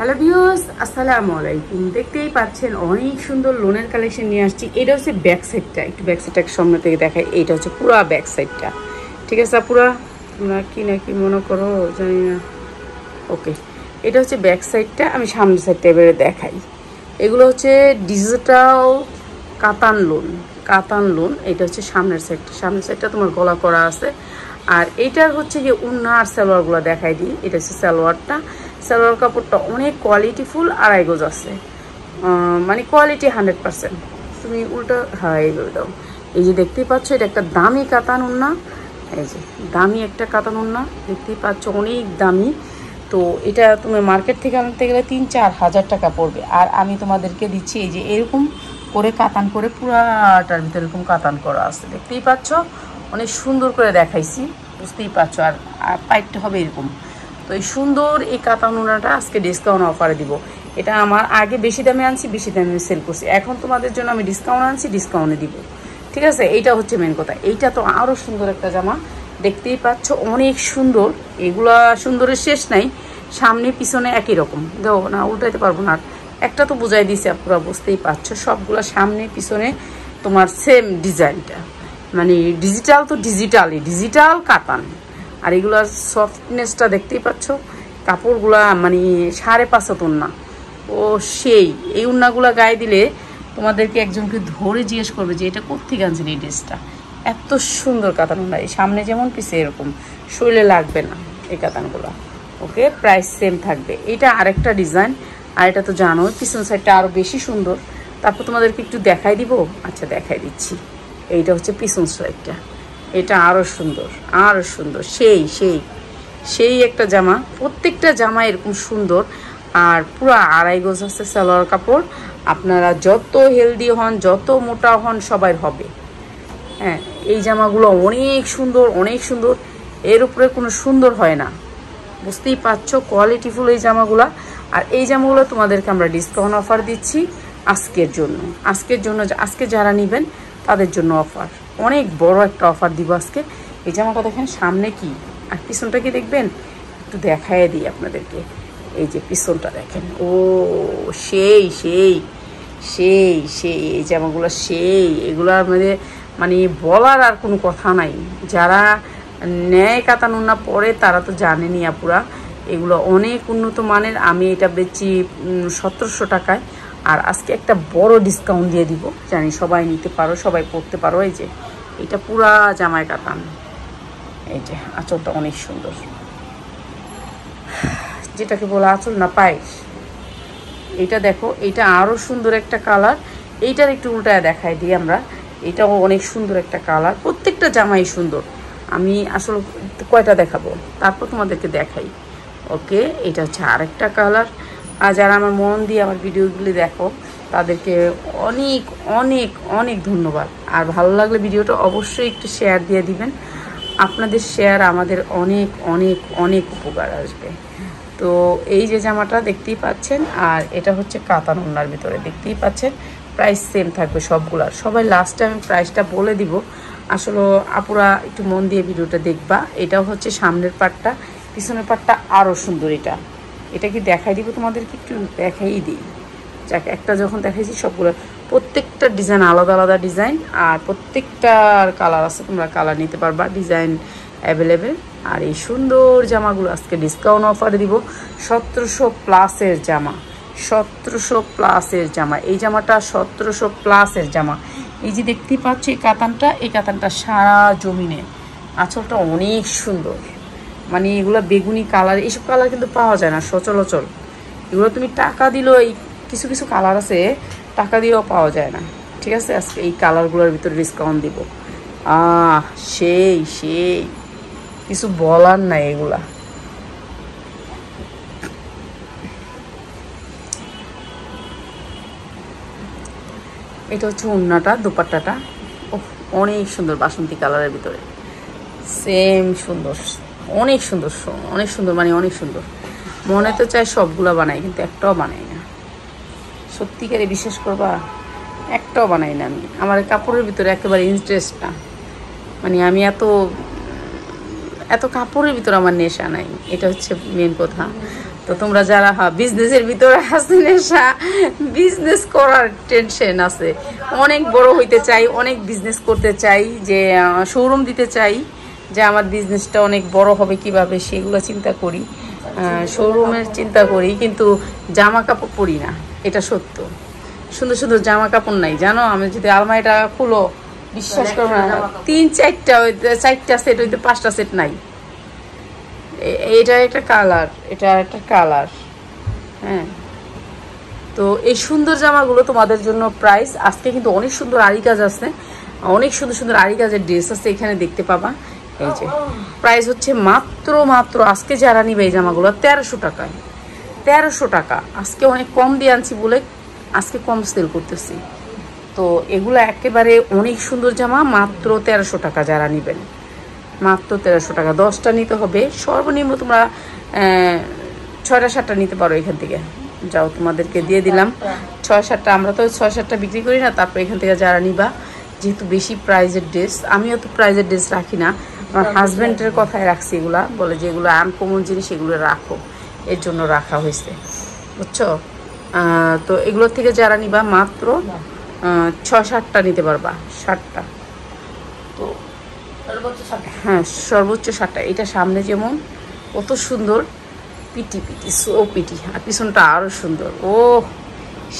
Hello views আসসালামু আলাইকুম দেখতেই পাচ্ছেন, অনেক সুন্দর লোনের কালেকশন নিয়ে আসছি। এটা হচ্ছে ব্যাক সাইডটা একটু ব্যাক সাইডটা সামনে থেকে দেখাই। এইটা হচ্ছে পুরা ব্যাক সাইডটা ঠিক আছে পুরা তোমরা কি না কি মনে করো? জানি না। ওকে এটা হচ্ছে ব্যাক সাইডটা আমি সামনের সাইডটা এবারে দেখাই। এগুলো হচ্ছে ডিজিটাল কাতান লোন কাতান লোন এটা হচ্ছে সামনের সাইডটা সামনের সাইডটা তোমার গলা করা আছে। আর এইটার হচ্ছে যে উন্না আর সালোয়ারগুলো দেখাই দিই। এটা হচ্ছে সালোয়ারটা। সালোয়ার কাপড়টা অনেক কোয়ালিটিফুল আড়াই গোজ আছে। মানে কোয়ালিটি হান্ড্রেড পার্সেন্ট তুমি উল্টো হ্যাঁ দাও। এই যে দেখতেই পাচ্ছ, এটা একটা দামি কাতান উন্না এই যে, দামি একটা কাতান উন্না দেখতেই পাচ্ছ, অনেক দামি। তো এটা তুমি মার্কেট থেকে আনতে গেলে তিন চার হাজার টাকা পড়বে। আর আমি তোমাদেরকে দিচ্ছি, এই যে এরকম করে কাতান করে, পুরাটার ভিতরে এরকম কাতান করা আছে। দেখতেই পাচ্ছ, অনেক সুন্দর করে দেখাইছি। বুঝতেই পারছ, আর পাইপটা হবে এরকম। তো এই সুন্দর এই কাতানুনাটা আজকে ডিসকাউন্ট অফারে দিব। এটা আমার আগে বেশি দামে আনছি, বেশি দামে সেল করছি। এখন তোমাদের জন্য আমি ডিসকাউন্ট আনছি ডিসকাউন্টে দিব। ঠিক আছে? এইটা হচ্ছে মেন কথা। এইটা তো আরও সুন্দর একটা জামা। দেখতেই পাচ্ছ, অনেক সুন্দর। এগুলা সুন্দরের শেষ নাই। সামনে, পিছনে একই রকম। দেখো না, উল্টাইতে পারব না। একটা তো বুঝাই দিয়েছি পুরো বুঝতেই পারছ। সবগুলো সামনে, পিছনে তোমার সেম ডিজাইনটা মানে ডিজিটাল তো ডিজিটালই ডিজিটাল কাতান আর এগুলোর সফটনেসটা দেখতেই পাচ্ছ, কাপড়গুলা মানে সাড়ে পাঁচ হাত উন্না ও সেই, এই উন্নাগুলা গায়ে দিলে তোমাদেরকে একজনকে ধরে জিজ্ঞেস করবে যে, এটা কোথেকে আনছেন এই ড্রেসটা? এত সুন্দর কাতান উন্না এই সামনে যেমন পিছে এরকম, শরীরে লাগবে না এই কাতানগুলো। ওকে প্রাইস সেম থাকবে। এটা আরেকটা ডিজাইন আর এটা তো জানো পিছন সাইডটা আরও বেশি সুন্দর। তারপর তোমাদেরকে একটু দেখাই দিব? আচ্ছা দেখাই দিচ্ছি। এইটা হচ্ছে পিছন সাইডটা এটা আরও সুন্দর আরও সুন্দর। সেই সেই সেই একটা জামা, প্রত্যেকটা জামা এরকম সুন্দর। আর পুরো আড়াই গোজ আছে সালোয়ার কাপড়। আপনারা যত হেলদি হন, যত মোটা হন, সবাই হবে। হ্যাঁ এই জামাগুলো অনেক সুন্দর অনেক সুন্দর। এর উপরে কোনো সুন্দর হয় না। বুঝতেই পারছ কোয়ালিটিফুল এই জামাগুলো। আর এই জামাগুলো তোমাদেরকে আমরা ডিসকাউন্ট অফার দিচ্ছি আজকের জন্য। আজকের জন্য, আজকে যারা নেবেন তাদের জন্য অফার অনেক বড় একটা অফার দিব আজকে। এই জামাটা দেখেন, সামনে কি? আর পিছনটা কি দেখবেন? একটু দেখায় দিই আপনাদেরকে। এই যে পিছনটা দেখেন। ও, সেই সেই সেই সেই, এই জামাগুলো সেই। এগুলোর মধ্যে মানে বলার আর কোনো কথা নাই। যারা ন্যায় কাতানুন্না পরে, তারা তো জানেনি আপুরা। এগুলো অনেক উন্নত মানের। আমি এটা বেচি সতেরোশো টাকায়। আর আজকে একটা বড় ডিসকাউন্ট দিয়ে দিব। জানি সবাই নিতে পারো, সবাই পড়তে পারো। এই যে, এটা পুরা জামাই কাতান। এই যে, আঁচলটা অনেক সুন্দর। যেটাকে বলে আঁচল না পায়েস? এটা দেখো, এটা আরও সুন্দর একটা কালার এইটার একটু উল্টায় দেখাই দিই আমরা। এটাও অনেক সুন্দর একটা কালার প্রত্যেকটা জামাই সুন্দর। আমি আসলে কয়টা দেখাবো? তারপর তোমাদেরকে দেখাই। ওকে এটা হচ্ছে আরেকটা কালার আর যারা আমার মন দিয়ে আমার ভিডিওগুলি দেখো, তাদেরকে অনেক অনেক অনেক ধন্যবাদ। আর ভালো লাগলে ভিডিওটা অবশ্যই একটু শেয়ার দিয়ে দিবেন। আপনাদের শেয়ার আমাদের অনেক অনেক অনেক উপকার আসবে। তো এই যে জামাটা দেখতেই পাচ্ছেন, আর এটা হচ্ছে কাতান ওনার ভিতরে, দেখতেই পাচ্ছেন। প্রাইস সেম থাকবে সবগুলার। সবাই লাস্টে আমি প্রাইসটা বলে দিব। আসলে আপুরা একটু মন দিয়ে ভিডিওটা দেখবা। এটাও হচ্ছে সামনের পাটটা, পিছনের পাটটা আরও সুন্দর এটা। এটা কি দেখাই দিব, তোমাদেরকে একটু দেখাই দিই। যাক, একটা যখন দেখাইছি, সবগুলো প্রত্যেকটা ডিজাইন আলাদা আলাদা ডিজাইন আর প্রত্যেকটার কালার আছে, তোমরা কালার নিতে পারবা ডিজাইন অ্যাভেলেবেল আর এই সুন্দর জামাগুলো আজকে ডিসকাউন্ট অফারে দিব। সতেরোশো প্লাসের জামা, সতেরোশো প্লাসের জামা। এই জামাটা সতেরোশো প্লাসের জামা। এই যে দেখতে পাচ্ছ, এই কাতানটা এই কাতানটা সারা জমিনে। আঁচলটা অনেক সুন্দর। মানে এগুলো বেগুনি কালার এইসব কালার কিন্তু পাওয়া যায় না সচলাচল এগুলো তুমি টাকা দিলেও এই কিছু কিছু কালার আছে, টাকা দিয়েও পাওয়া যায় না। ঠিক আছে? আজকে এই কালারগুলোর ভিতরে ডিসকাউন্ট দিব। আহ, সেই সেই। কিছু বলার নাই এগুলা। এটা হচ্ছে উন্নাটা, দুপাট্টাটা। ও অনেক সুন্দর বাসন্তী কালারের ভিতরে। সেম সুন্দর। অনেক সুন্দর অনেক সুন্দর মানে অনেক সুন্দর। মনে তো চায় সবগুলো বানাই কিন্তু একটাও বানাই না। সত্যিকারে বিশ্বাস করবা, একটাও বানাই না আমি। আমার কাপড়ের ভিতরে একেবারে ইন্টারেস্ট না। মানে আমি এত এত কাপড়ের ভিতরে আমার নেশা নাই। এটা হচ্ছে মেন কথা। তো তোমরা যারা হ্যাঁ বিজনেসের ভিতরে আছেন নেশা বিজনেস করার টেনশন আছে। অনেক বড় হইতে চাই, অনেক বিজনেস করতে চাই, যে শোরুম দিতে চাই। যে আমার বিজনেসটা অনেক বড় হবে কীভাবে সেগুলো চিন্তা করি। শোরুমের চিন্তা করি, কিন্তু জামা কাপড় পরি না, এটা সত্য। সুন্দর সুন্দর জামা কাপড় নাই, জানো? আমি যদি আলমারিটা খুলো, বিশ্বাস করো না, তিন চারটা চারটা সেট হইতে পাঁচটা সেট নাই। এটা একটা কালার এটা একটা কালার হ্যাঁ। তো এই সুন্দর জামাগুলো তোমাদের জন্য প্রাইস আজকে কিন্তু অনেক সুন্দর আরি কাজ আছে, অনেক সুন্দর সুন্দর আরি কাজের ড্রেস আছে, এখানে দেখতে পাবা। এই যে প্রাইস হচ্ছে মাত্র মাত্র আজকে যারা নিবে এই জামাগুলো, তেরোশো টাকায়। তেরোশো টাকা। আজকে অনেক কম দিয়ে আনছি বলে আজকে কম সেল করতেছি। তো এগুলো একেবারে অনেক সুন্দর জামা, মাত্র তেরোশো টাকা যারা নেবেন। মাত্র তেরোশো টাকা। দশটা নিতে হবে। সর্বনিম্ন তোমরা ছয়টা সাতটা নিতে পারো এখান থেকে। যাও, তোমাদেরকে দিয়ে দিলাম। ছয় সাতটা, আমরা তো ছয় সাতটা বিক্রি করি না, তারপর এখান থেকে যারা নিবা, যেহেতু বেশি প্রাইজের ড্রেস আমিও তো প্রাইজের ড্রেস রাখি না। আমার হাজব্যান্ডের কথায় রাখছি এগুলা। বলে যে এগুলো আনকমন জিনিস এগুলো রাখো। এর জন্য রাখা হয়েছে। বুঝছ? তো এগুলোর থেকে যারা নিবা মাত্র ছ সাতটা নিতে পারবা। ষাটটা তো হ্যাঁ সর্বোচ্চ ষাটটা এটা সামনে যেমন কত সুন্দর পিটি পিটি সো পিটি। আর পিছনটা আরও সুন্দর। ও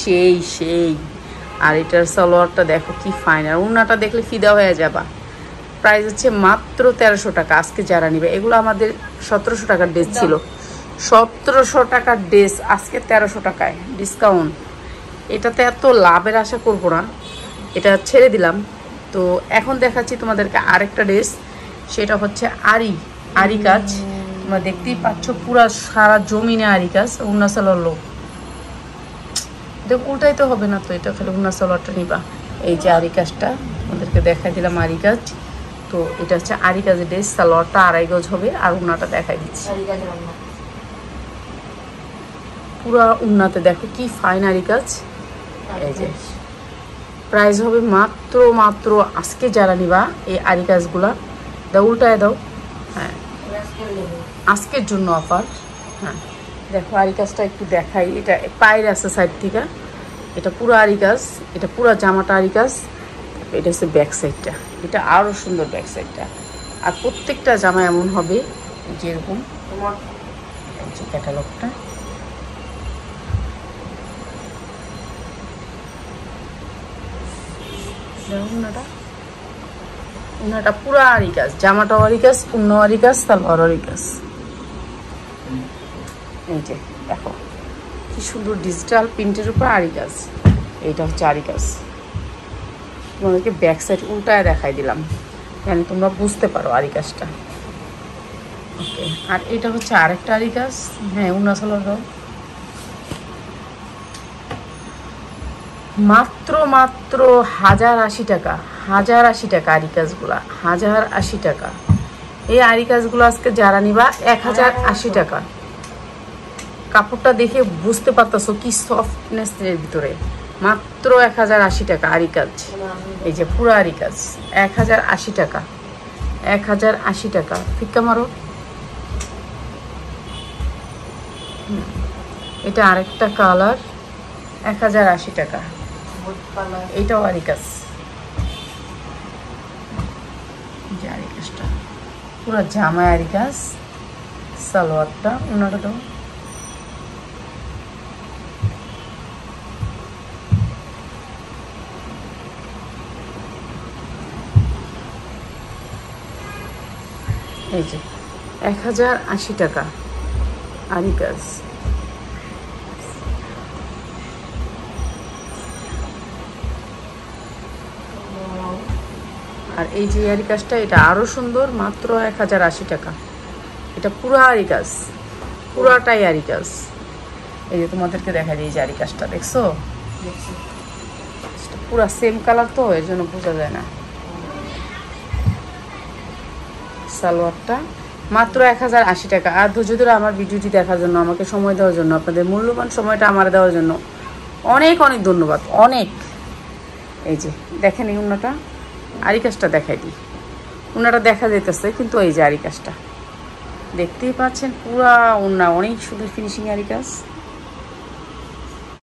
সেই সেই। আর এটার সালোয়ারটা দেখো কি ফাইন আর উন্নাটা দেখলে ফিদা হয়ে যাবা। প্রাইস হচ্ছে মাত্র তেরোশো টাকা। আজকে যারা নিবে এগুলো আমাদের সতেরোশো টাকার ড্রেস ছিল। সতেরোশো টাকার ড্রেস আজকে তেরোশো টাকায়। ডিসকাউন্ট এটাতে এত লাভের আশা করব না। এটা ছেড়ে দিলাম। তো এখন দেখাচ্ছি তোমাদেরকে আরেকটা ড্রেস সেটা হচ্ছে আরি আরি কাজ। তোমরা দেখতেই পাচ্ছ পুরা সারা জমিনে আরি কাজ উন্নাসালার লোক। দেখ উল্টাই তো হবে না তো এটা খালি উন্নাসালারটা নিবা। এই যে আরি কাজটা তোমাদেরকে দেখাই দিলাম আরি কাজ। তো এটা হচ্ছে আরি কাজের ড্রেস সালোয়ারটা আড়াই গজ হবে আর উন্নাটা দেখাই দিচ্ছি। পুরা উন্নাতে দেখো কি ফাইন আরি কাজ এই যে প্রাইস হবে মাত্র মাত্র আজকে যারা নিবা এই আরি কাজগুলা দাও উল্টায় দাও। হ্যাঁ আজকের জন্য অফার। হ্যাঁ দেখো আরি কাজটা একটু দেখাই। এটা পায়ের আছে সাইড থেকে। এটা পুরো আরি কাজ এটা পুরো জামাটা আরি কাজ এটা হচ্ছে ব্যাক সাইডটা এটা আরও সুন্দর ব্যাক সাইডটা আর প্রত্যেকটা জামা এমন হবে যেরকম তোমার ক্যাটালগটা উনাটা উনাটা পুরো কাজ জামাটাও আরি কাজ আরি কাজ এই যে, দেখো। কি সুন্দর ডিজিটাল প্রিন্টের উপর কাজ এইটা হচ্ছে আরি কাজ তোমাদেরকে ব্যাক সাইড উল্টায় দেখাই দিলাম। যেন তোমরা বুঝতে পারো আরি কাজটা ওকে আর এটা হচ্ছে আরেকটা আরি কাজ হ্যাঁ উন্না সালোয়ার মাত্র মাত্র হাজার আশি টাকা, হাজার আশি টাকা আরি কাজগুলা হাজার আশি টাকা। এই আরি কাজগুলো আজকে যারা নিবা, এক হাজার আশি টাকা। কাপড়টা দেখে বুঝতে পারতেছো কি সফটনেস এর ভিতরে। মাত্র এক হাজার আশি টাকা আরি কাজ। এই যে পুরো আরি কাজ, এক হাজার আশি টাকা। এক হাজার আশি টাকা। ফিক্কা মারো। এটা আরেকটা কালার, এক হাজার আশি টাকা। এইটাও আরি কাজ। পুরো জামায় আরি কাজ, সালোয়ারটা ওনাটা এই যে এক হাজার আশি টাকা আরি কাজ আর এই যে আরি কাজটা এটা আরও সুন্দর মাত্র এক হাজার আশি টাকা। এটা পুরো আরি কাজ পুরাটাই আরি কাজ এই যে তোমাদেরকে দেখা এই যে আরি কাজটা দেখছ। পুরা সেম কালার তো এর জন্য বোঝা যায় না। সালোয়ারটা। মাত্র এক হাজার আশি টাকা। আর ধৈর্য ধরে আমার ভিডিওটি দেখার জন্য, আমাকে সময় দেওয়ার জন্য, আপনাদের মূল্যবান সময়টা আমার দেওয়ার জন্য অনেক অনেক ধন্যবাদ। অনেক। এই যে, দেখেন এই উন্নটা। আরি কাজটা দেখাই দিই। উনাটা দেখা যেতেছে কিন্তু এই যে আরি কাজটা দেখতেই পাচ্ছেন পুরা ওনা অনেক সুন্দর ফিনিশিং আরি কাজ